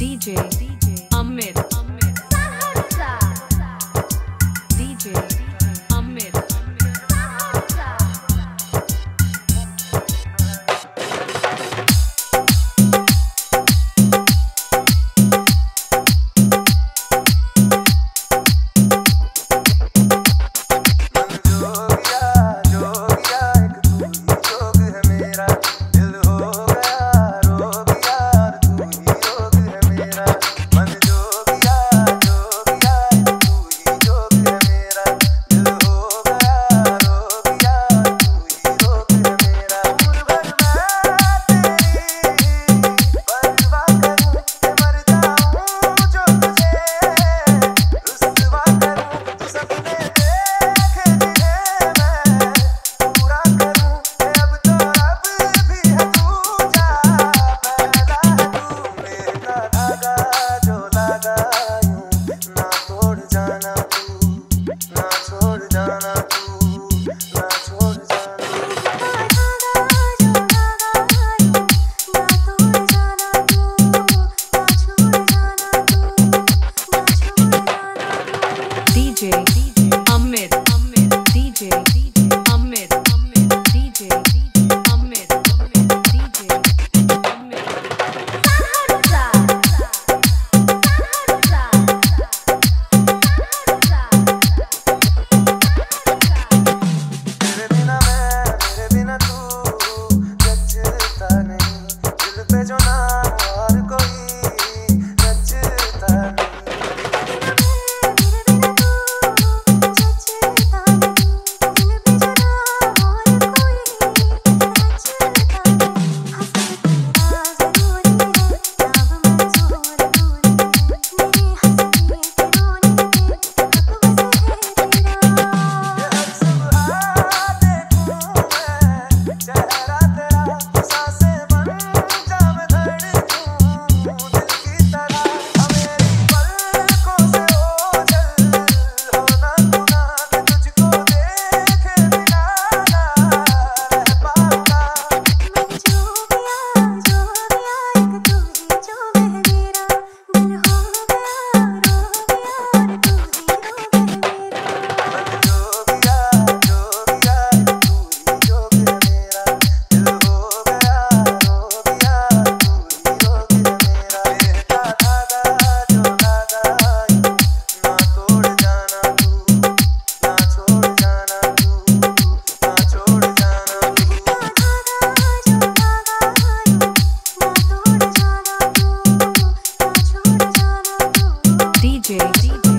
DJ Amit DJ